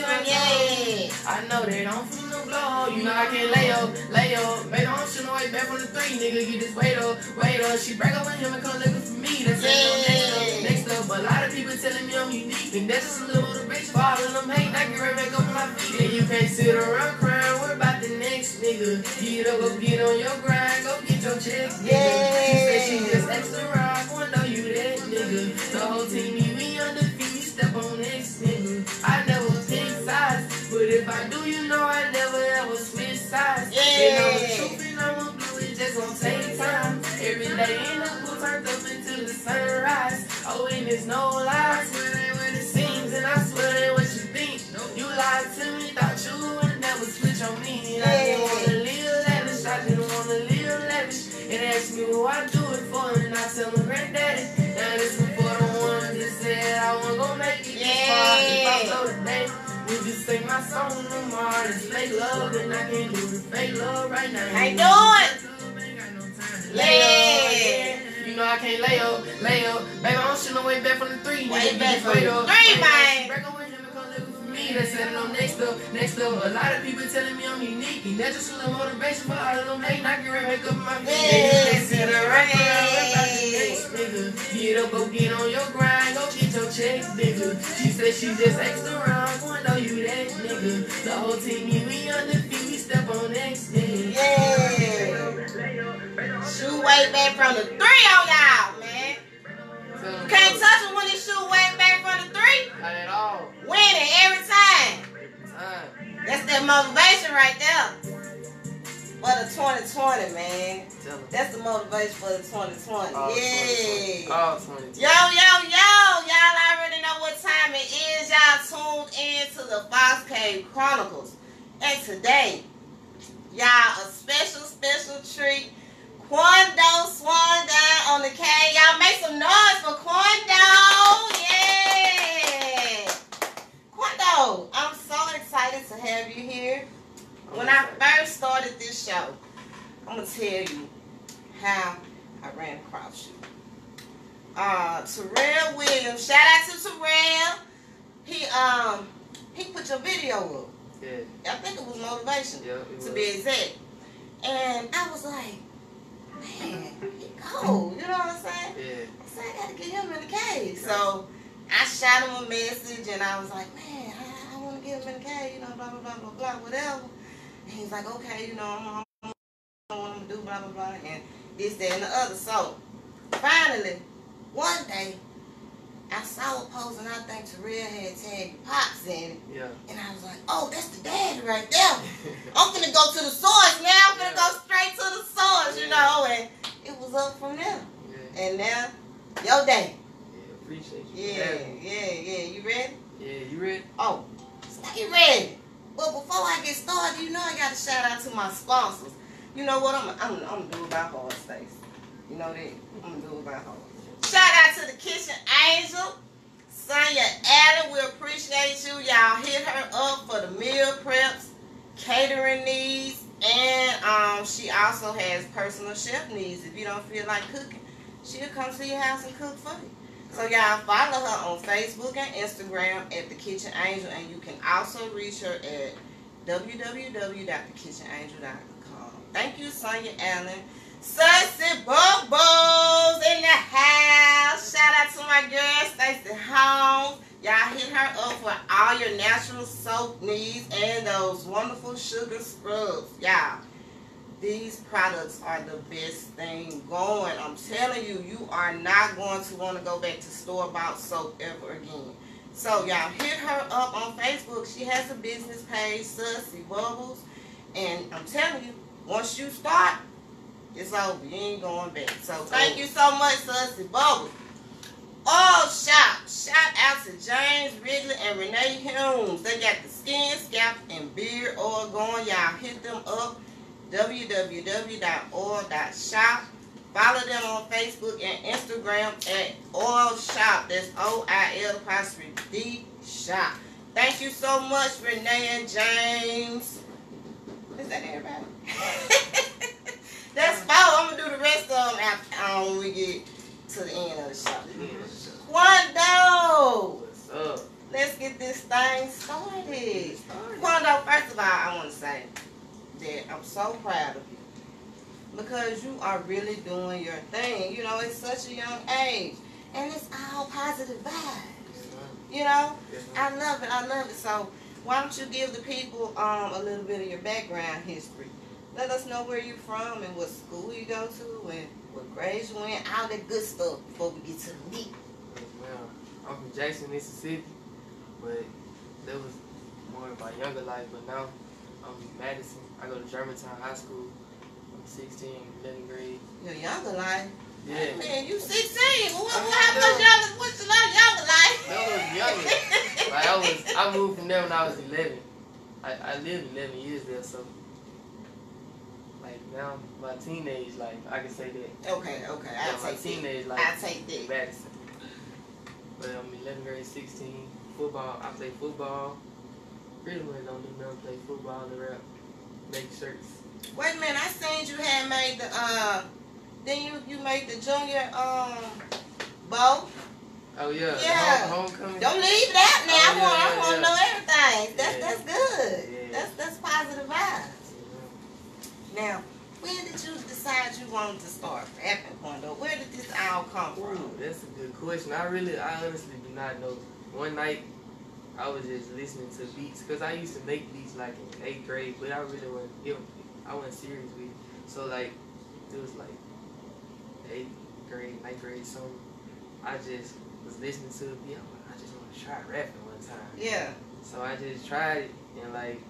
toes. Y'all Running did my my toes. yeah. I know they don't feel no blow. You know I can't lay up, lay up. Baby, I'm shooting away back from the three, nigga. You just wait up, wait up. She break up with him and come looking for me. That's it, next up, next up. But a lot of people telling me I'm unique. And that's just a little motivation for all of them hate. I get right back up on my feet. And you can't sit around crying. Worry about the next nigga. Get up, go get on your grind. Go get your check, nigga. She said she just extra rock. Wanna know you that nigga. The whole team, we undefeated. Step on next nigga. I never pick sides. But if I do, you know I never ever switch sides. And I'm Yeah. truth and I'm a blue, it just gon' take time. Every day in the pool turned up until the sunrise. Oh, and there's no lies. Swear what it seems, and I swear ain't what you think. You lied to me, thought you would never switch on me. And I didn't wanna live lavish, I didn't wanna live lavish. And ask me who I do it for, and I tell them granddaddy. Now this is for the ones that said I wasn't gonna make it this far. If I go today, we just sing my song tomorrow. It's fake love, and I can't do the fake love right now. I do it. Lay up, Yeah. You know I can't lay up, lay up. Baby, I'm shooting way back from the three. Way back from the three, man. Break up with him and come looking for me. That's setting on next up, next up. A lot of people telling me I'm unique. And that's just a little motivation for all of them hating. I can right back up my feet. Yeah, And you can't sit sit around crying around. about the next. Get up, go get on your grind, go get your check, nigga. She said she just extra around, know you that nigga. The whole team, we we undefeated, we step on next nigga. Yeah. Shoot way back from the three on y'all, man. Can't touch him when he shoot way back from the three. Not at all. Winning every time. Time. That's that motivation right there. For the 2020, man. That's the motivation for the 2020. All yeah. 2020. All 2020. Yo, yo, yo. Y'all already know what time it is. Y'all tuned in to the Fox Cave Chronicles. And today, y'all, a special, special treat. Kwondo Swan down on the K. Y'all make some noise for Kwondo. Yeah. Kwondo, I'm so excited to have you here. When I first started this show, I'm gonna tell you how I ran across you. Uh, Terrell Williams, shout out to Terrell. He um he put your video up. Yeah. I think it was motivation Yeah. It to was. be exact. And I was like, man, he cold. You know what I'm saying? Yeah. I said, I gotta get him in the cave. So I shot him a message and I was like, man, I, I want to get him in the cave, you know, blah, blah, blah, blah, blah, whatever. And he's like, okay, you know, I'm, I'm, I'm do, blah, blah, blah, and this, that, and the other. So finally, one day, I saw a post and I think Terrell had tagged Pops in it. Yeah. And I was like, oh, that's the daddy right there. I'm gonna go to the source now. I'm gonna go straight to the source, you know. And it was up from there. Yeah. And now, your day. Yeah. Appreciate you. Yeah, yeah, yeah. You ready? Yeah. You ready? Oh, stay ready. But before I get started, you know I got to shout out to my sponsors. You know what? I'm I'm, I'm gonna do about hard space. You know that? I'm gonna do about hard. Shout out to the Kitchen Angel, Sonia Allen. We appreciate you. Y'all hit her up for the meal preps, catering needs, and um, she also has personal chef needs. If you don't feel like cooking, she'll come to your house and cook for you. So y'all follow her on Facebook and Instagram at The Kitchen Angel, and you can also reach her at www.thekitchenangel.com. Thank you, Sonia Allen. Sussy Bubbles in the house. Shout out to my girl, Stacey Holmes. Y'all hit her up for all your natural soap needs and those wonderful sugar scrubs. Y'all, these products are the best thing going. I'm telling you, you are not going to want to go back to store-bought soap ever again. So y'all hit her up on Facebook. She has a business page, Sussy Bubbles. And I'm telling you, once you start, it's over. You ain't going back. So thank you so much, Sussy Bubbles. Oh, all shop. Shout out to James Ridley and Renee Humes. They got the skin, scalp, and beard oil going. Y'all hit them up. www.oil.shop. Follow them on Facebook and Instagram at Oil Shop. That's O-I-L apostrophe D Shop. Thank you so much, Renee and James. Is that everybody? That's four. I'm gonna do the rest of them after um, when we get to the end of the show. Kwondo, What's up? let's get this thing started. Kwondo, first of all, I want to say that I'm so proud of you because you are really doing your thing. You know, it's such a young age, and it's all positive vibes. You know, I love it. I love it. So, why don't you give the people um, a little bit of your background history? Let us know where you're from and what school you go to and what grades you in, all that good stuff before we get to the meat. Well, I'm from Jackson, Mississippi, but that was more of my younger life. But now I'm in Madison. I go to Germantown High School. I'm 16, 11th grade. You're younger life. Yeah. Man, you 16. What, how much younger? What's younger life? That was younger. Like I was, I moved from there when I was 11. I, I lived 11 years there, so like now my teenage life, I can say that. Okay, okay. Yeah, I'll my take teenage that. life. I'll take that. Madison. But I'm 11th grade, 16. Football, I play football. Pretty much don't do nothing. Play football and rap. Make shirts. Wait a minute, I seen you had made the uh then you you made the junior um bow. Oh yeah. Yeah. home- homecoming. Don't leave that now. Oh, I yeah, want I yeah, want to yeah. know everything. That's that's good. That's that's positive vibes. Now, when did you decide you wanted to start rapping, Kwondo? Where did this all come Ooh, from? that's a good question. I really, I honestly do not know. One night, I was just listening to beats because I used to make beats like in eighth grade, but I really wasn't. It, I wasn't serious with it. So like, it was like eighth grade, ninth grade song. I just was listening to. I'm like, I just want to try rapping one time. Yeah. So I just tried it, and like,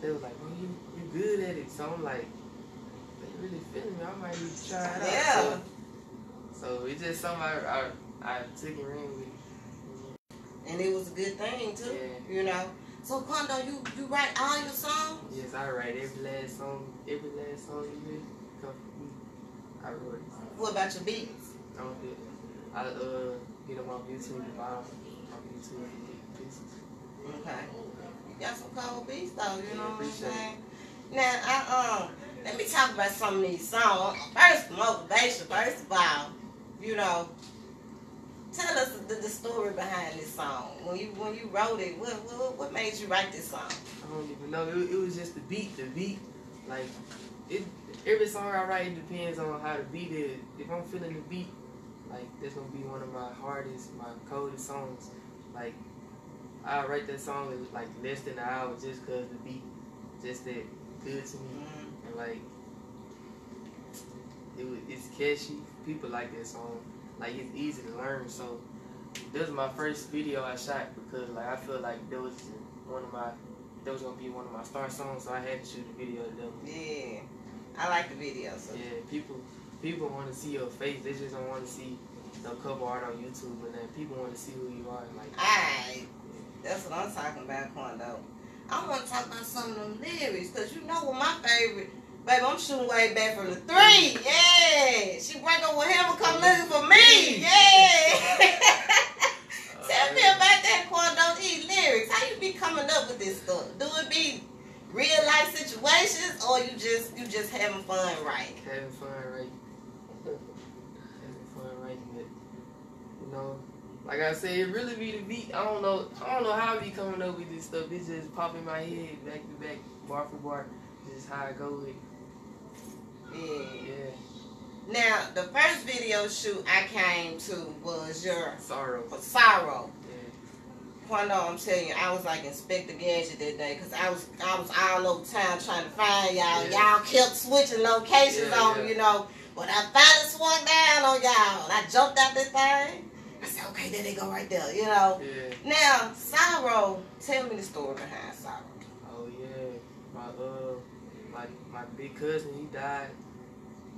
they was like, "Oh, you you good at it." So I'm like, "They really feeling me. I might need to try it out." Yeah. So, so it's just something I, I, I took it in with. And it was a good thing too. Yeah. You know. So Kwondo, you you write all your songs? Yes, I write every last song, every last song you hear come from me. I wrote. What about your beats? I don't get I uh get them on YouTube, Bob, on YouTube, get pieces. Okay. You got some cold beats though, you know what I'm it. saying? Now, I, um, let me talk about some of these songs. First, motivation. First of all, you know, tell us the, the story behind this song. When you when you wrote it, what what, what made you write this song? I don't even know. It, it was just the beat. The beat, like it. Every song I write it depends on how the beat is. If I'm feeling the beat, like that's gonna be one of my hardest, my coldest songs. Like I write that song in like less than an hour just cause the beat just that good to me mm-hmm. and like it was, it's catchy. People like that song. Like it's easy to learn. So this was my first video I shot because like I feel like that was one of my that was gonna be one of my star songs. So I had to shoot a video of them. Yeah, I like the video. So Yeah, people people want to see your face. They just don't want to see no cover art on YouTube, and then people want to see who you are. Like Alright, that's what I'm talking about, Kwondo. I want to talk about some of them lyrics, because you know what my favorite, baby, I'm shooting way back from the three. Yeah. She break up with him and come looking for me. Yeah. Tell me about that, Kwondo, these lyrics. How you be coming up with this stuff? Do it be real life situations or you just you just having fun right? having fun right. having fun it. You know, like I said, it really be the beat. I don't know. I don't know how I be coming up with this stuff. It's just popping my head, back to back, bar for bar. Just how I go with. it. Yeah. Yeah, Now, the first video shoot I came to was your sorrow. For sorrow. Yeah. Kwondo, I'm telling you, I was like Inspector Gadget that day because I was I was all over town trying to find y'all. Yeah. Y'all kept switching locations Yeah, on you know. But I finally swung down on y'all. I jumped out this thing. I said, okay, there they go right there, you know. Now, Sorrow, tell me the story behind Sorrow. Uh my my big cousin he died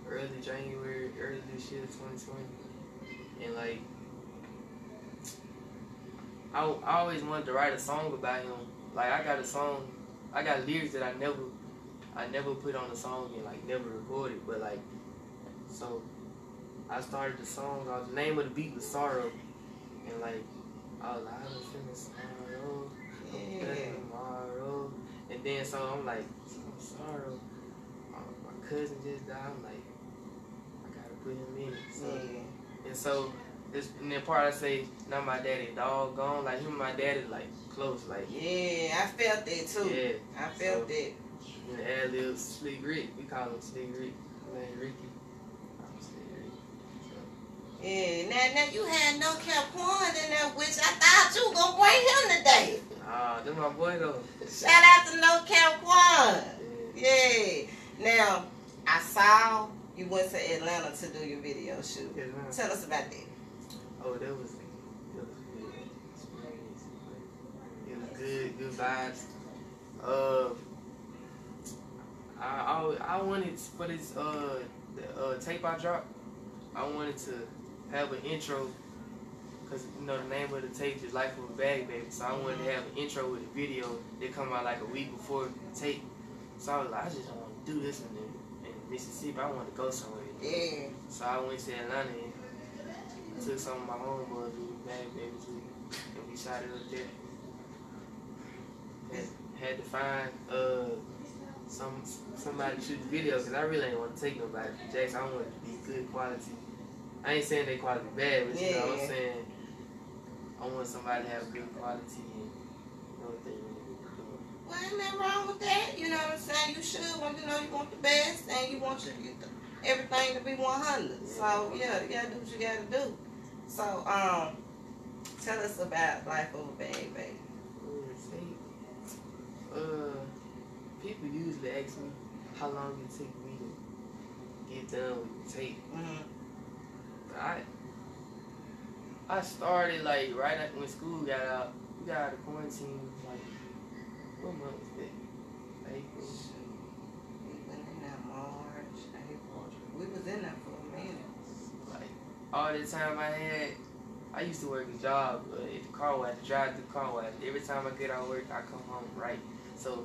early January, early this year, twenty twenty. And like I, I always wanted to write a song about him. Like I got a song I got lyrics that I never I never put on a song and like never recorded, but like so I started the song, I was, the name of the beat was Sorrow and like I was like I was feeling sorrow Yeah. tomorrow. Then so I'm like, I'm sorrow. My, my cousin just died. I'm like, I gotta put him in. So Yeah. and so this and then part I say, now my daddy dog gone. Like him and my daddy like close. Like Yeah, I felt that too. yeah. I felt So- that. And the ad libs Slick Rick. We call him Slick Rick. My name Ricky. I'm Slick Rick. Yeah, now, now you had no cap Quan in that, which I thought you were gonna bring him today. Ah, that's my boy though. Shout out to No Cap Quan. Yeah. Now, I saw you went to Atlanta to do your video shoot. Man. Tell us about that. Oh, that was that was good. It was good, good vibes. Uh, I I, I wanted for this uh the uh, tape I dropped. I wanted to have an intro because you know the name of the tape is Life of a Bag Baby. So I wanted to have an intro with a video that come out like a week before the tape. So I was like, I just don't want to do this in, in Mississippi. I want to go somewhere. Yeah. So I went to Atlanta and took some of my homeboys with bag baby too, and we shot it up there. Had, had to find uh some somebody to shoot the video because I really ain't want to take nobody Jackson. I want it to be good quality. I ain't saying they quality bad, but you know what I'm saying. I want somebody to have good quality and know what they really doing. Well, ain't nothing wrong with that. You know what I'm saying? You should when you know you want the best and you want your, you, everything to be 100. So, yeah, you gotta do what you gotta do. So, um, tell us about Life of a Bag Baby. Uh, people usually ask me how long it took me to get done with the tape. Mm-hmm. But I I started like right after when school got out. We got out of quarantine like what month was that? April. We went in that March, April. We was in that for a minute. Like all the time I had, I used to work a job uh, at the car wash, drive the car wash. Every time I get out of work, I come home right. So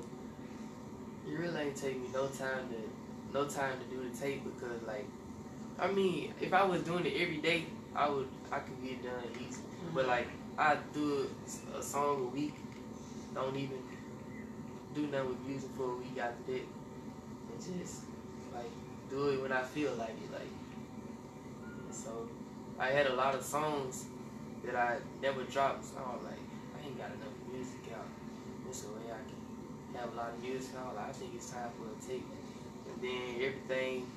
it really ain't take me no time to no time to do the tape because like I mean if I was doing it every day, I would I could get it done easy. But like I do a, song a week, don't even do nothing with music for a week after that, and just like do it when I feel like it. Like so, I had a lot of songs that I never dropped. So I was like, I ain't got enough music out. This a way I can have a lot of music out. Like, I think it's time for a tape. And then everything,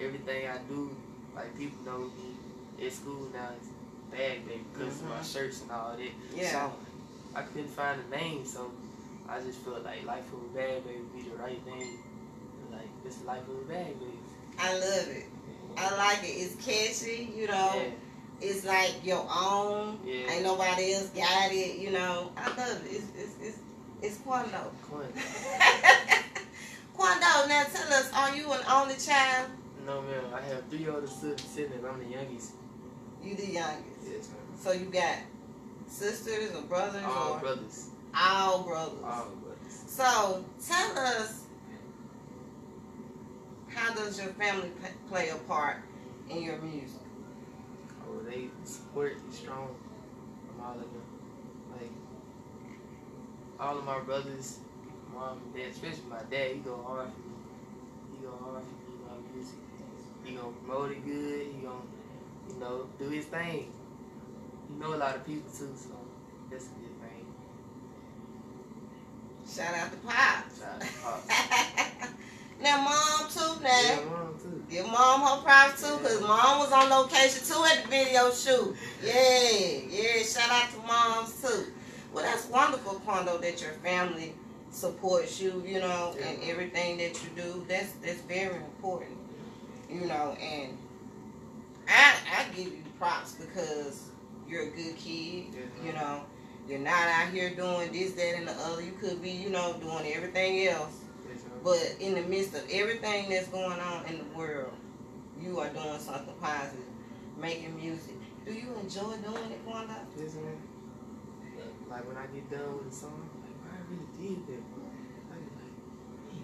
everything I do, like people know me at school now. It's bag baby because of my mm-hmm. shirts and all that. Yeah. So I couldn't find a name, so I just felt like Life of a Bag Baby be the right name. Like this Life of a Bag Baby. I love it. I like it. It's catchy, you know. Yeah, It's like your own. Yeah. Ain't nobody else got it, you know. I love it. It's it's it's, it's Kwondo. Quinn. Kwondo, now tell us, are you an only child? No man, I have three older siblings. I'm the youngest. You the youngest. Yes, man. So you got sisters or brothers All or brothers. all brothers. All brothers. So tell us, how does your family p- play a part in your music? Oh, they support strong from all of them. Like all of my brothers, mom and dad, especially my dad, he go hard for me. He go hard for me in my music. He gonna promote it good. He gonna, you know, do his thing. You know a lot of people too, so that's a good thing. Shout out to Pop. Shout out to Pops. now mom too now. Yeah, mom too. Give mom her props too, cause mom was on location too at the video shoot. Yeah, yeah. Shout out to moms too. Well, that's wonderful, Kwondo, that your family supports you, you know, Yeah. and everything that you do. That's that's very important, you know. And I I give you props because you're a good kid, Yeah. you know. You're not out here doing this, that, and the other. You could be, you know, doing everything else. But in the midst of everything that's going on in the world, you are doing something positive, making music. Do you enjoy doing it, Kwondo? Yes, ma'am. Like when I get done with a song, like I really did that. bro. I be like,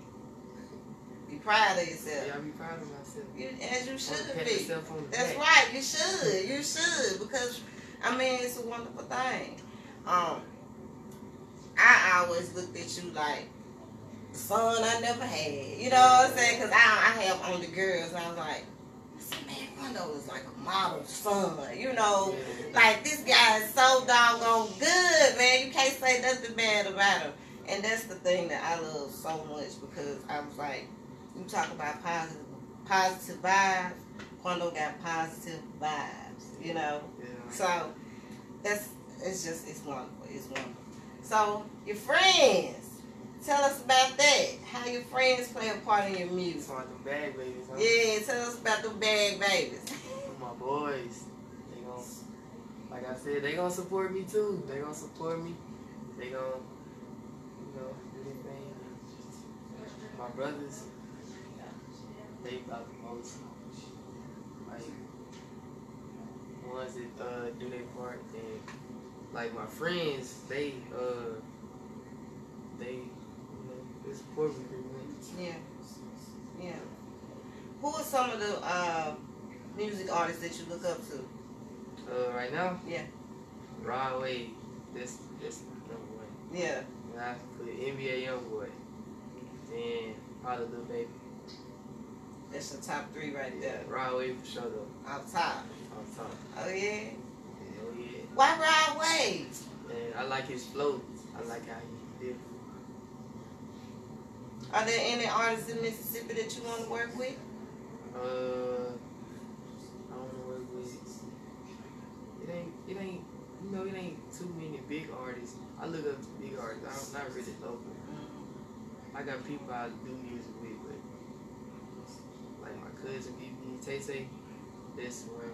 Be proud of yourself. yeah, I be proud of myself. You, as you should be. yourself on the That's back. right. You should. You should because I mean it's a wonderful thing. Um, I always looked at you like the son I never had. You know what I'm saying? Because I I have only girls. And I was like, man, Rondo is like a model son. You know. Like this guy is so doggone good, man. You can't say nothing bad about him. And that's the thing that I love so much because I was like, you talk about positive, positive vibes. Kwondo got positive vibes, you know. Yeah. So that's it's just it's wonderful. It's wonderful. So your friends, tell us about that. How your friends play a part in your music. like them bag babies, huh? Yeah, tell us about the bag babies. My boys, they gon' like I said, they gonna support me too. They gonna support me. They gonna, you know, do their thing. My brothers, they about the most, like, ones that uh, do their part. And like my friends, they uh, they, you know, they support me. Yeah. Yeah. Who are some of the uh, music artists that you look up to? Uh, right now, Yeah. Rod Wave, this this number one. Yeah. And I put NBA Youngboy. Then probably Lil Baby. That's the top three right there. Rod Wave for sure though. Off top. On top. Oh yeah. Hell yeah. Why Rod Wave? And I like his flow. I like how he did. Are there any artists in Mississippi that you want to work with? Uh, I don't know what it. It ain't. It ain't. You know, it ain't too many big artists. I look up to big artists. I'm not really local. I got people I do music with, but like my cousin BB Tay Tay, that's one.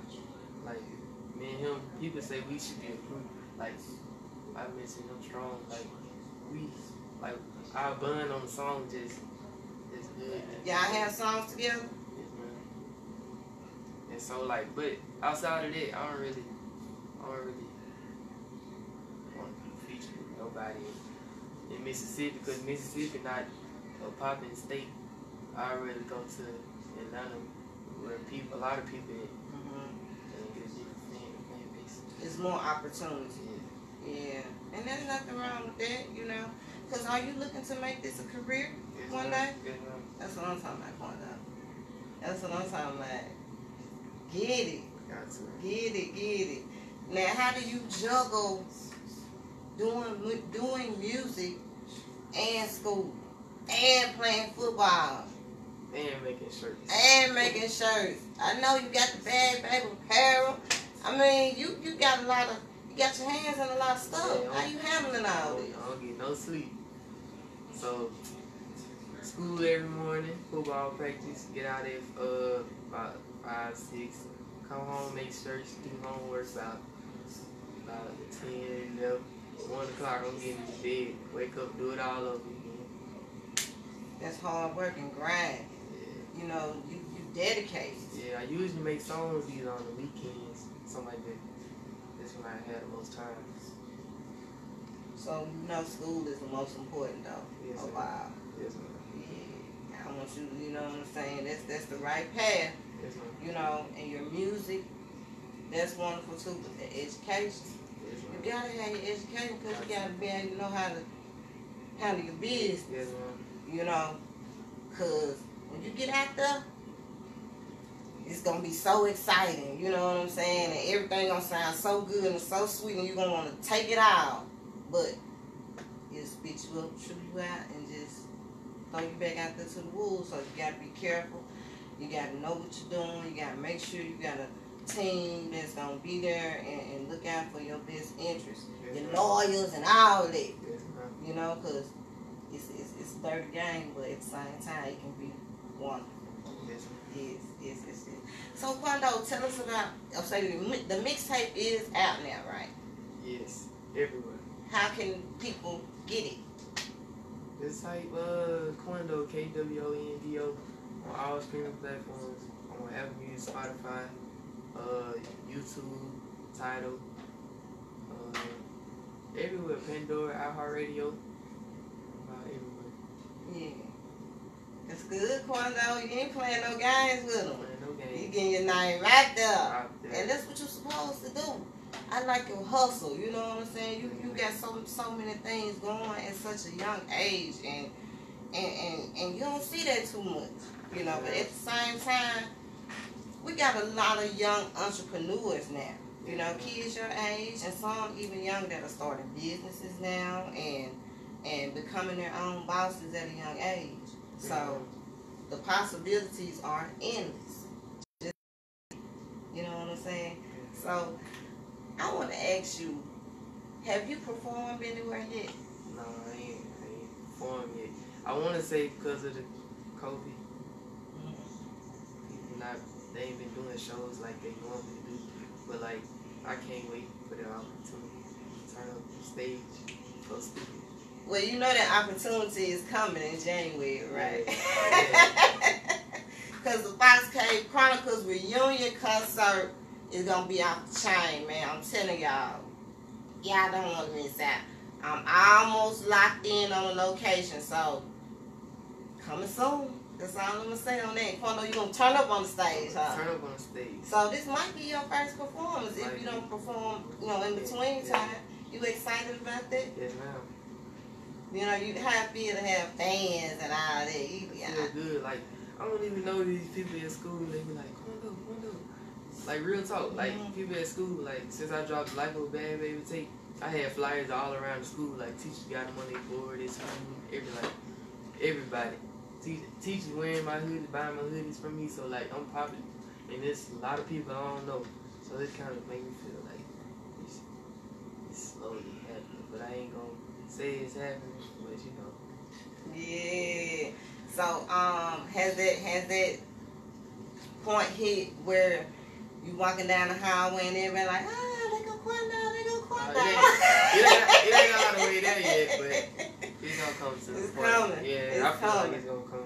Like me and him, people say we should be a group. Like I mentioned him strong. Like we, like our bond on the song just is good. Y'all have songs together? Yes, man. And so like, but outside of that, I don't really, I don't really want to feature with nobody in, in Mississippi because Mississippi not a popping state. I really go to Atlanta where people, a lot of people Mm-hmm. and get a different fan, fan base. There's more opportunity. Yeah. Yeah. And there's nothing wrong with that, you know. Because are you looking to make this a career? Yes, One day? Yes. That's what I'm talking about, Kwondo. That's what I'm talking about. Get it. Get it, get it. Now, how do you juggle doing doing music and school and playing football And making shirts. and making shirts? I know you got the bag baby, apparel. I mean, you you got a lot of you got your hands in a lot of stuff. Yeah, How you handling all this? I don't get no sleep. So, school every morning, football practice, get out at uh, about 5, 6, come home, make shirts, do homework about, about 10, 11, 1 o'clock, I'm getting to bed, wake up, do it all over again. That's hard work and grind. You know, you you dedicated. yeah, I usually make songs either on the weekends, something like that. That's when I have the most time. So you know, school is the most important though. Yes, Oh wow. Yes, ma'am. Yeah. I want you, you know what I'm saying? That's that's the right path. Yes, ma'am. you know, and your music, that's wonderful too. But the education, Yes, you gotta have your education because you gotta be able to know how to handle your business, Yes, ma'am. you know, because when you get out there, it's gonna be so exciting, you know what I'm saying, and everything gonna sound so good and so sweet, and you're gonna want to take it all. but it'll spit you up, chew you out, and just throw you back out there to the wolves. So you gotta be careful. You gotta know what you're doing. You gotta make sure you got a team that's gonna be there and, and look out for your best interest. Yes, your ma'am. lawyers and all that. Yes, ma'am. You know, because it's, it's, it's a dirty game, but at the same time, it can be Yes. Yes, yes, yes. So, Kwondo, tell us about, the, the mixtape is out now, right? Yes, everywhere. How can people get it? Just type uh Kwondo K W O N D O on all streaming platforms on Apple Music, Spotify, uh YouTube, Tidal, uh everywhere, Pandora, iHeartRadio, about everywhere. Yeah. That's good, Kwondo. You ain't playing no games with them. No You getting your name right there. Out there. And that's what you're supposed to do. I like your hustle, you know what I'm saying? You you got so so many things going at such a young age and and, and, and you don't see that too much. You know, but at the same time, we got a lot of young entrepreneurs now. You know, kids your age and some even young that are starting businesses now and and becoming their own bosses at a young age. So the possibilities are endless. Just, you know what I'm saying? So I want to ask you, have you performed anywhere yet? No, I ain't, I ain't performed yet. I want to say because of the COVID, mm-hmm. people not they ain't been doing shows like they normally do. But like, I can't wait for the opportunity to turn up the stage, go stupid. Well, you know that opportunity is coming in January, right? Because the Fox Cave Chronicles reunion concert is gonna be off the chain, man. I'm telling y'all, y'all don't want to miss out. I'm almost locked in on the location, so coming soon. That's all I'm gonna say on that. Kwondo, you gonna turn up on the stage, huh? Turn up on the stage. So this might be your first performance if you don't perform, you know, in between time. You excited about that? Yes, ma'am. You know, you how it feel to have fans and all that. You, Feel yeah. good. Like, I don't even know these people in school. They be like, come on, come on. Like, real talk. Like, Mhm. people at school, like, since I dropped Life of a Bag Baby tape, I had flyers all around the school. Like, teachers got them on their board, this, every, like, everybody. Teach, teachers wearing my hoodies, buying my hoodies from me. So, like, I'm popular. And there's a lot of people I don't know. So, it kind of make me feel like it's, it's slowly happening. But I ain't going to say it's happening, but you know. Yeah. So, um, has that has that point hit where you walking down the highway and everybody like, ah, they go Kwondo, they go Kwondo. Uh, it ain't- it ain't- it ain't all the way there yet, but It's gonna come to the point. coming. Yeah, It's I feel coming. like it's gonna come.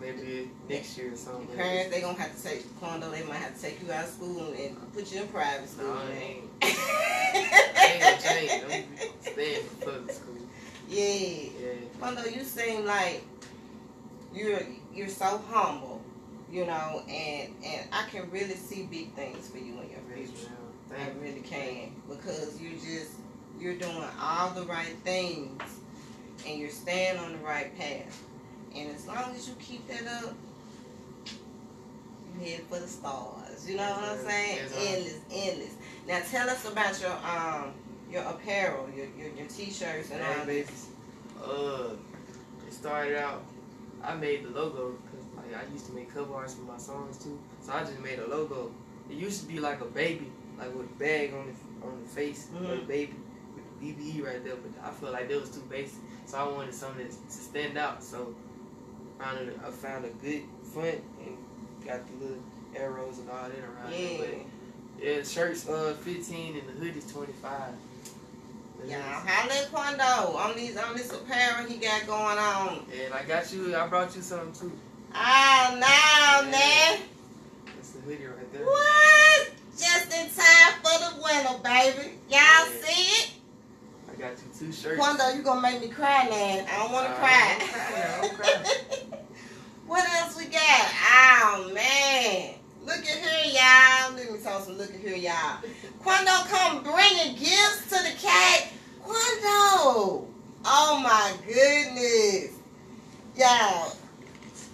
Maybe next year or something. Your parents, they gonna have to take Kwondo. They might have to take you out of school and put you in private school. No, man. ain't. I ain't gonna change. I'm gonna stay in public school. yeah. Yeah. Kwondo, you seem like you're you're so humble, you know, and and I can really see big things for you in your future. I really can because you're just you're doing all the right things and you're staying on the right path. And as long as you keep that up, you head for the stars. You know what I'm saying? yes, endless, endless. Now tell us about your um your apparel, your your, your t-shirts and all this. Uh, it started out. I made the logo because like I used to make cover arts for my songs too. So I just made a logo. It used to be like a baby, like with a bag on the on the face, of Mhm. a baby with the BBE right there. But I felt like that was too basic, so I wanted something to to stand out. So found a, I found a good front and got the little arrows and all that around it. Yeah. But yeah, the shirt's uh 15 and the hood is 25. The Yeah, hood's- holla at Kwondo on these on this apparel he got going on. And I got you. I brought you something too. Oh no, Yeah. man. That's the hoodie right there. What? Just in time for the winter, baby. Y'all Yeah. see it? I got you two shirts. Kwondo, you gonna make me cry, man. I don't wanna Uh, cry. don't cry now, don't cry. what else we got? Oh man. Look at here, y'all. Let me talk some look at here, y'all. Kwondo come bringing gifts to the cat. Kwondo. Oh my goodness. Y'all,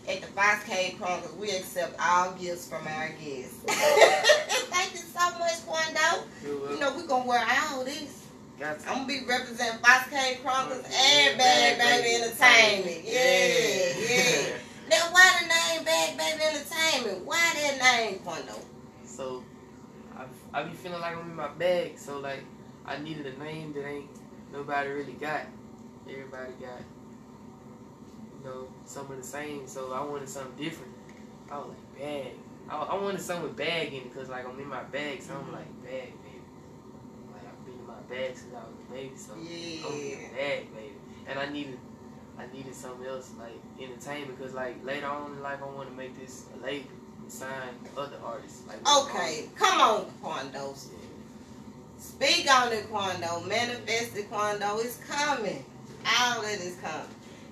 at the Fox Cave Chronicles, we accept all gifts from our guests. Thank you so much, Kwondo. You know, we're going to wear all this. I'm going to be representing Fox Cave Chronicles and Bag Baby Entertainment. Yeah, yeah. Now, why the name Bag Baby Entertainment? Why that name, Kwondo? So, I, I be feeling like I'm in my bag. So like, I needed a name that ain't nobody really got. Everybody got, you know, some of the same. So I wanted something different. I was like bag. I, I wanted something with bag in it because like I'm in my bag, so I'm Mhm. like bag, baby. Like I've been in my bag since I was a baby, so I'm in Yeah. bag, baby. And I needed, I needed something else like entertainment because like later on in life I want to make this a label and sign other artists. Like Okay, come on, Kwondo. Yeah. Speak on it, Kwondo. Manifest it, Kwondo. It's coming. All of it is coming.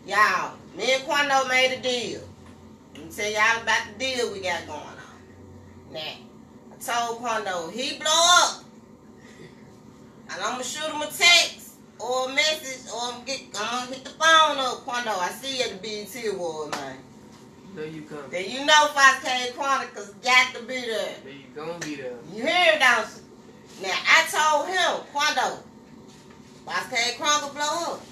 Y'all, me and Kwondo made a deal. Let me tell y'all about the deal we got going on. Now, I told Kwondo he blow up, and I'm gonna shoot him a text or a message, or I'm, get, I'm gonna hit the phone up. Kwondo, I see you at the BET Award, man. You know you come. Then you know Fox Cave Chronicles got to be there. But you gonna be there. You hear you? Now, I told him, Kwondo, Boss K Chronicle blow up.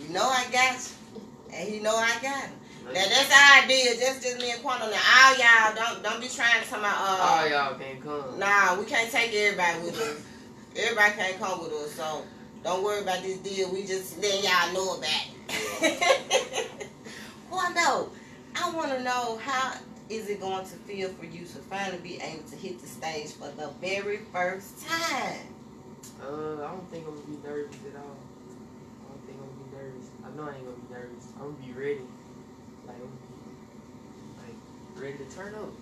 You know I got you. And he know I got him. Now, that's our idea. Just, just me and Kwondo. Now, all y'all, don't don't be trying to tell my, All uh, y'all can't come. nah, we can't take everybody with us. Everybody can't come with us, so don't worry about this deal. We just let y'all know about it. Kwondo, I want to know how is it going to feel for you to finally be able to hit the stage for the very first time? Uh, I don't think I'm gonna be nervous at all. I don't think I'm gonna be nervous. I know I ain't gonna be nervous. I'm gonna be ready. Like I'm gonna be like ready to turn up.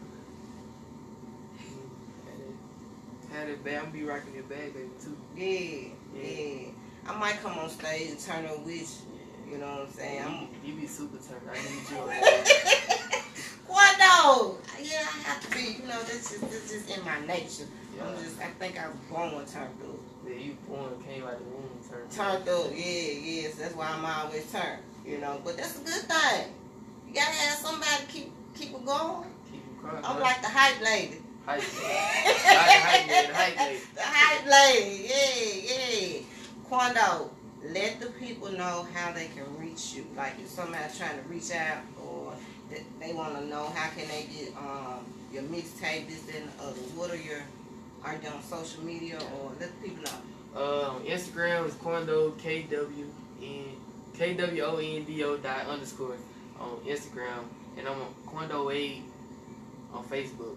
Had it, had it bad. I'm gonna be rocking your bag, baby too. Yeah, Yeah. yeah. I might come on stage and turn up with you. You know what I'm saying? I'm You, you be super turned. I need you on that. Kwondo, yeah, I have to be. You know, this is this is in my nature. Yeah. I'm just, I think I was born turned up. Yeah, you born came out the womb turned. Turned up, yeah, yes. That's why I'm always turned. You know, but that's a good thing. You gotta have somebody keep keep it going. Keep you crying. I'm like the hype lady. Hype. the hype lady, yeah, yeah. Kwondo, let the people know how they can reach you. Like if somebody's trying to reach out or they want to know how can they get um your mixtape, this and the other. What are your are you on social media or let the people know? On Instagram is Kwondo K W N K W O N D O dot underscore on Instagram, and I'm on Kwondo Wade on Facebook.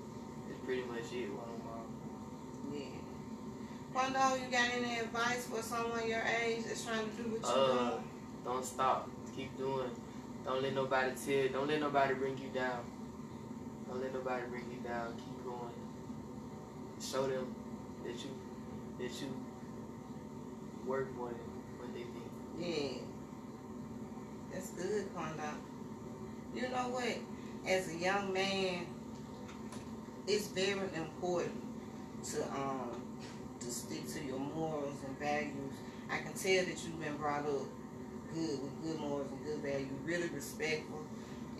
Pretty much it. While I'm on. Yeah. Kwondo, you got any advice for someone your age that's trying to do what you're Uh, doing? don't stop. Keep doing. Don't let nobody tell. Don't let nobody bring you down. Don't let nobody bring you down. Keep going. Show them that you that you work more than what they think. Yeah. That's good, Kwondo. You know what? As a young man, it's very important to um to stick to your morals and values. I can tell that you've been brought up good with good morals and good values, really respectful.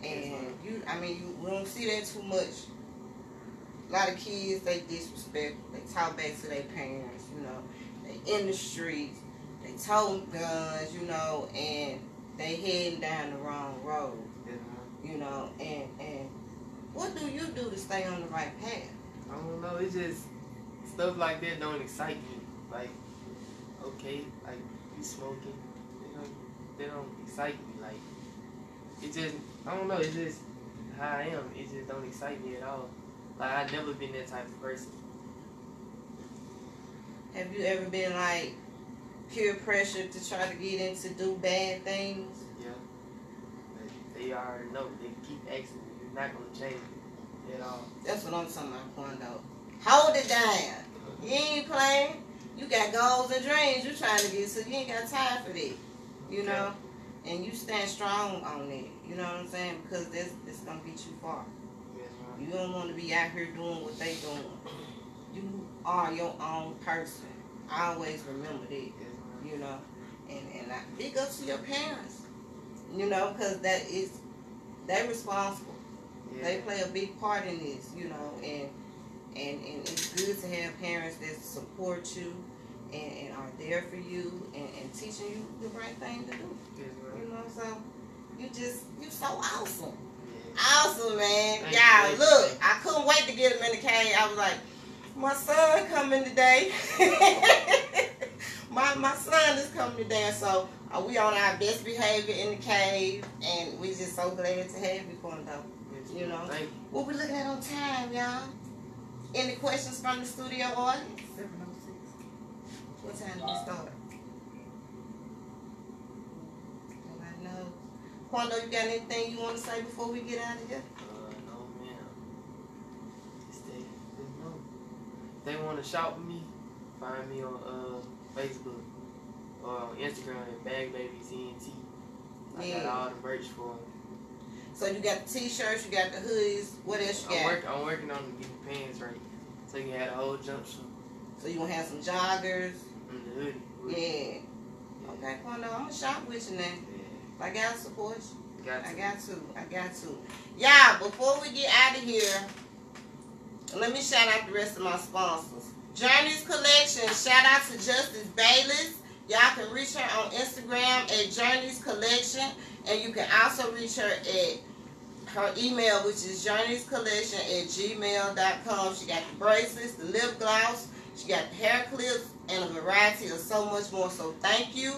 And you I mean you we don't see that too much. A lot of kids they disrespectful. They talk back to their parents, you know. They in the streets they toting guns, you know, and they heading down the wrong road, you know, and and what do you do to stay on the right path? I don't know. It's just stuff like that don't excite me. Like, okay, like you smoking, they don't, they don't excite me. Like, it just, I don't know. It's just how I am. It just don't excite me at all. Like I've never been that type of person. Have you ever been like peer pressure to try to get into do bad things? Yeah. They already know. They keep asking me. You're not gonna change it at all. That's what I'm talking about, Kwondo. Hold it down. You ain't playing. You got goals and dreams you're trying to get, so you ain't got time for that. You know? And you stand strong on it. You know what I'm saying? Because this this gonna get you far. Yes. You don't want to be out here doing what they doing. You are your own person. I Always remember that, Yes, you know. And and I big up to your parents, you know, because that is they're responsible. Yeah. They play a big part in this, you know, and and and it's good to have parents that support you and, and are there for you and, and teaching you the right thing to do. Yes. You know, so you just you're so awesome. Awesome, man. Thank Y'all, you, look, I couldn't wait to get him in the cage. I was like, my son coming today. my my son is coming to dance, so uh, we on our best behavior in the cave, and we just so glad to have you, Kwondo. You know. Thank you. What we looking at on time, y'all? Any questions from the studio audience? Seven oh six. What time do we start? Nobody knows. Kwondo, you got anything you want to say before we get out of here? Uh, no, ma'am. They, just know. If they want to shop with me, find me on uh, Facebook or on Instagram at Bag Baby ENT. I Yeah. got all the merch for 'em. So you got the t-shirts, you got the hoodies. What else you I'm, got? work, I'm working on the new pants right. So you can a whole jumpsuit So you gonna have some joggers? and the hoodie. Yeah. Okay, Kwondo, I'm gonna shop with you now. Yeah. I gotta support you. Got I got to. I got to. Yeah, before we get out of here, let me shout out the rest of my sponsors. Journeys Collection, shout out to Justice Bayless. Y'all can reach her on Instagram at Journeys Collection, and you can also reach her at her email, which is journeyscollection at gmail.com. She got the bracelets, the lip gloss, she got the hair clips, and a variety of so much more. So thank you,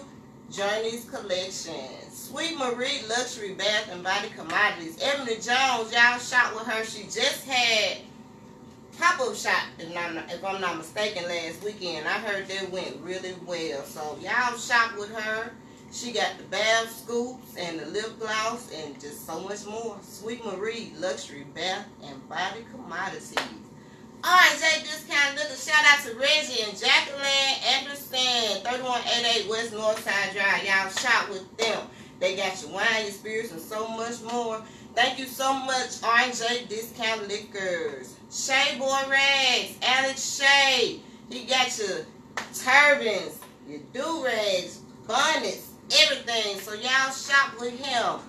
Journeys Collection. Sweet Marie Luxury Bath and Body Commodities. Emily Jones, y'all shot with her. She just had pop-up shop, if I'm, not, if I'm not mistaken, last weekend. I heard that went really well. So y'all shop with her. She got the bath scoops and the lip gloss and just so much more. Sweet Marie Luxury Bath and Body Commodities. Jay Discount Liquor. Shout out to Reggie and Jacqueline Anderson, 3188 West Northside Drive. Y'all shop with them. They got your wine, your spirits, and so much more. Thank you so much, R&J Discount Liquors. Shay Boy Rags, Alex Shay. He got your turbans, your do-rags, bonnets, everything. So y'all shop with him.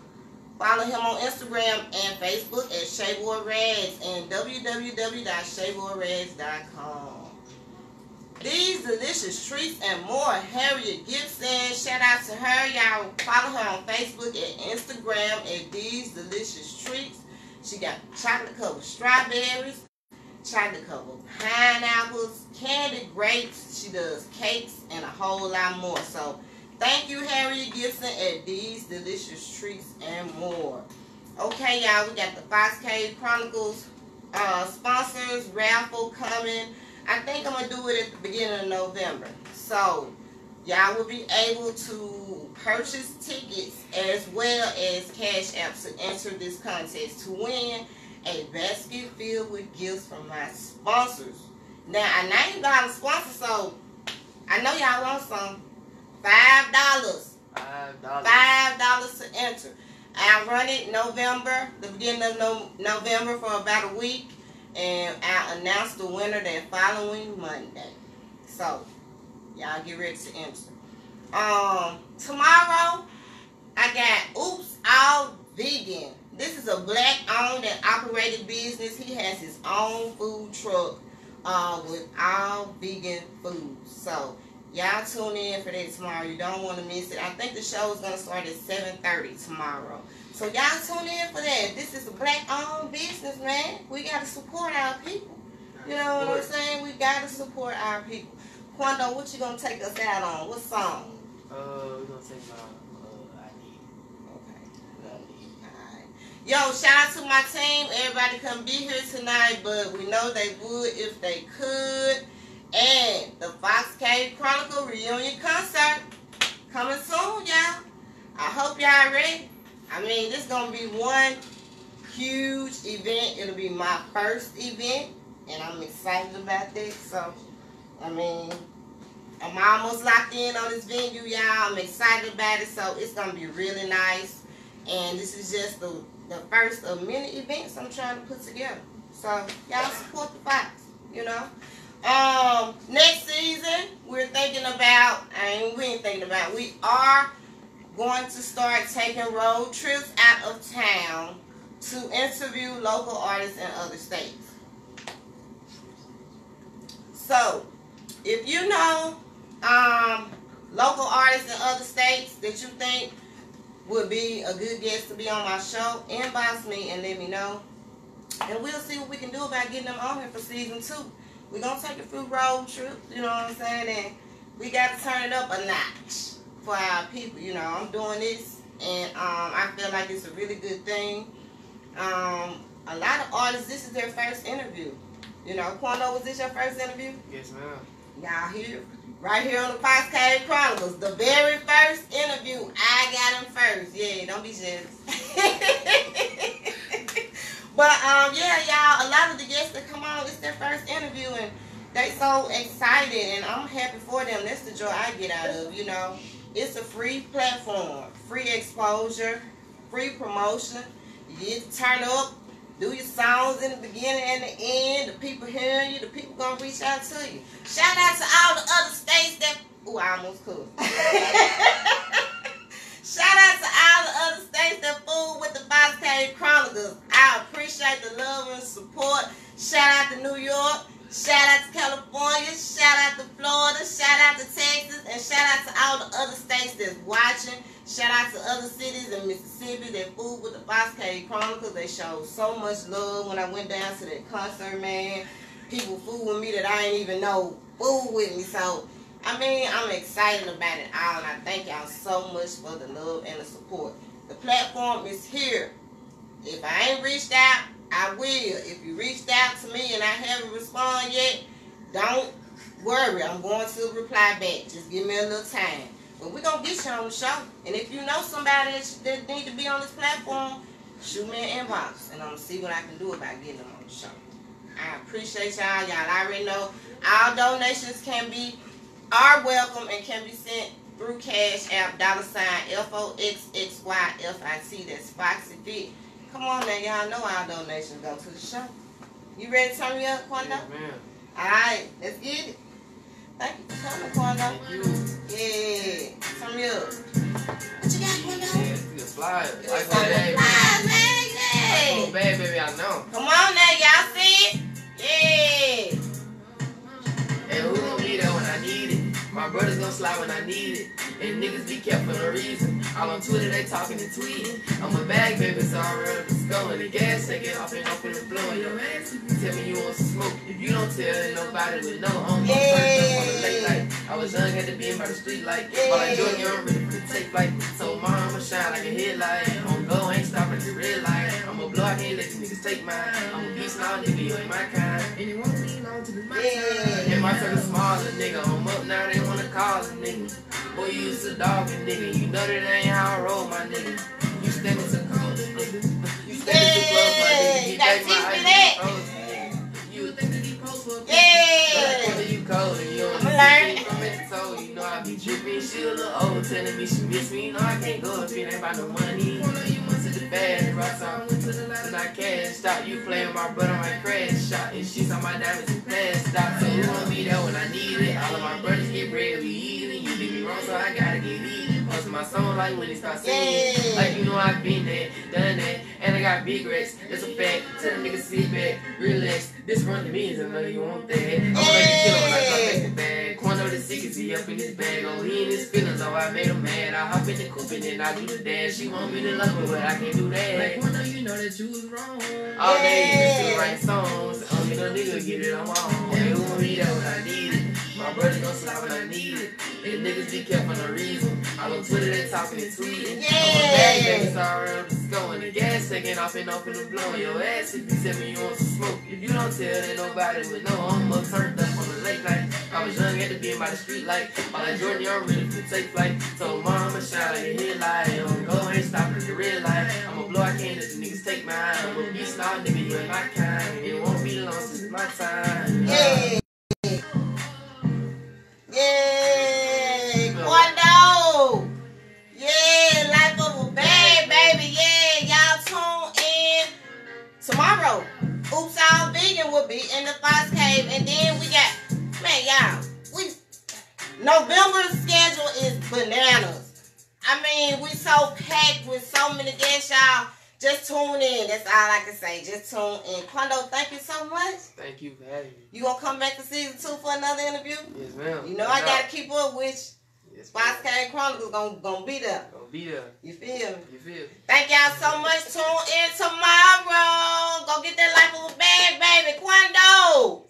Follow him on Instagram and Facebook at Shayboy and www.shayboyrags.com. These delicious treats and more, Harriet Gibson. Shout out to her. Y'all follow her on Facebook and Instagram at These Delicious Treats. She got chocolate covered strawberries, chocolate covered pineapples, candied grapes. She does cakes and a whole lot more. So thank you, Harriet Gibson, at These Delicious Treats and more. Okay, y'all, we got the Fox Cave Chronicles uh, sponsors raffle coming. I think I'm gonna do it at the beginning of November. So y'all will be able to purchase tickets as well as cash apps to enter this contest to win a basket filled with gifts from my sponsors. Now I named all the sponsors, so I know y'all want some. Five dollars. Five dollars. Five dollars to enter. I run it November, the beginning of no, November for about a week, and I announce the winner that following Monday. So, y'all get ready to enter. Um, tomorrow I got Oops All Vegan. This is a black owned and operated business. He has his own food truck uh, with all vegan food. So y'all tune in for that tomorrow. You don't want to miss it. I think the show is gonna start at 7:30 tomorrow. So y'all tune in for that. This is a black owned business, man. We gotta support our people. You know what I'm saying? We gotta support our people. Kwondo, what you gonna take us out on? What song? Uh, we're gonna take my uh, I need. Okay. Yo, shout out to my team. Everybody come be here tonight, but we know they would if they could. And the Fox Cave Chronicle reunion concert coming soon, y'all. I hope y'all ready. I mean, this is gonna be one huge event. It'll be my first event, and I'm excited about that. So, I mean, I'm almost locked in on this venue, y'all. I'm excited about it, so it's gonna be really nice. And this is just the the first of many events I'm trying to put together. So y'all support the Fox, you know. Um, next season we're thinking about. I ain't we ain't thinking about. We are going to start taking road trips out of town to interview local artists in other states. So, if you know um, local artists in other states that you think would be a good guest to be on my show, inbox me and let me know. And we'll see what we can do about getting them on here for season two. We're gonna take a few road trips, you know what I'm saying, and we got to turn it up a notch for our people. You know, I'm doing this, and um, I feel like it's a really good thing. Um, a lot of artists, this is their first interview. You know, Kwondo, was this your first interview? Yes, ma'am. Y'all here, right here on the Fox Cave Chronicles, the very first interview. I got him first. Yeah, don't be jealous. but um, yeah, y'all, a lot of the guests that come on, it's their first interview, and they so excited, and I'm happy for them. That's the joy I get out of. You know, it's a free platform, free exposure, free promotion. You turn up, do your songs in the beginning and the end. The people hearing you, the people gonna reach out to you. Shout out to all the other states that. Ooh, I almost could. Shout out to all the other states that fool with the Fox Cave Chronicles. I appreciate the love and support. Shout out to New York. Shout out to California. Shout out to Florida. Shout out to Texas. And shout out to all the other states that's watching. Shout out to other cities in Mississippi that fool with the Fox Cave Chronicles. They showed so much love when I went down to that concert, man. People fool with me that I ain't even know fool with me. So, I mean, I'm excited about it all. And I thank y'all so much for the love and the support. The platform is here. If I ain't reached out, I will. If you reached out to me and I haven't responded yet, don't worry. I'm going to reply back. Just give me a little time. But we're going to get you on the show. And if you know somebody that, that need to be on this platform, shoot me an inbox. And I'm going to see what I can do about getting them on the show. I appreciate y'all. Y'all already know all donations can be, are welcome and can be sent through Cash App, dollar sign, F-O-X-X-Y-F-I-C. That's Foxy Fit. Come on now, y'all know our donations go to the show. You ready to turn me up, Kwondo? Yes, ma'am. Alright, let's get it. Thank you for coming, Kwondo. Thank you. Yeah, turn me up. What you got, Kwondo? Yeah, you can fly. You Like was that, fly, man, Oh, yeah. bad baby, I know. Come on now, y'all see it? Yeah. And who My brothers gon' slide when I need it. And niggas be kept for no reason. All on Twitter, they talking and tweeting. I'm a bag baby, so I'm ready to go. And the gas take it off and open the blow. Your ass, you tell me you want some smoke. If you don't tell, then nobody would know. I'm yeah. up on the late night. I was young, had to be in by the street light. While I join you, I'm ready for the take flight. So mom, I'ma shine like a headlight. On go, ain't stopping at the red light. I'ma blow, I can't let you niggas take mine. I'm a beast now, nigga, you ain't my kind. And you won't be long to the my Yeah. and my circle smaller, nigga. I'm up now, they wanna call a nigga. Boy, you used to dog a nigga. You know that ain't how I roll, my nigga. You standing too close, nigga. You standing too close, my nigga. You gotta take my teach me that. frozen, nigga. You think that he post for a Yeah. You cold and you don't I'ma learn. see me from head to toe, you know I be dripping. She a little old, telling me she miss me. You know I can't go if it ain't about no money. Bad, rock song went to the and I cashed out. You playing my brother, my crash shot. And she's on my diamonds and passed stop. So you won't be there when I need it. All of my brothers get bread, we eating. You did me wrong, so I gotta get eaten. Most of my song like when it start singing. Yeah. Like you know I've been there, done that, and I got big racks. That's a fact. Tell them niggas sit back, relax. This run to me is I know you want that. I'm gonna make you kill when I drop back the bag. Kwondo the sickest, he up in his bag. Oh, he in his feelings, oh, I made him mad. I hop in the coupe and then I do the dash. She want me to love her, but I can't do that. Like Kwondo, you know that you was wrong. All day, you still write songs. Only no nigga get it on my own. Hey, who want me there when I need it? My brother gon' slide when I need it. And niggas be kept for no reason. All on Twitter, they talking and tweeting. I'm Yeah. sorry, I'm just going. The gas taking off and open the blowing your ass if you tell me you want some smoke. If you don't tell, then nobody would know. I'm up turned up on the late night. I was young, had to be in by the street light. While I Jordan, I'm ready to take flight. Mom, I'ma shine like a headlight. I'm go, ain't stopping at the red light. I'ma blow, I can't let the niggas take mine. I'm a beast now, nigga, you ain't my kind. It won't be long since my time. Yeah. Yeah. Kwondo. Yeah, life of a bag baby. Yeah, y'all tune in tomorrow. Oops, all vegan will be in the Fox Cave, and then we got man, y'all. We November's schedule is bananas. I mean, we so packed with so many guests, y'all. Just tune in. That's all I can say. Just tune in. Kwondo, thank you so much. Thank you for having me. You gonna come back to season two for another interview? Yes, ma'am. You know I gotta keep up with Yes, Fox ma'am. Cave Chronicles gonna, gonna be there. Gonna be there. You feel me? You feel? me? Thank y'all so much. Tune in tomorrow. Go get that life of a bag baby. Kwondo.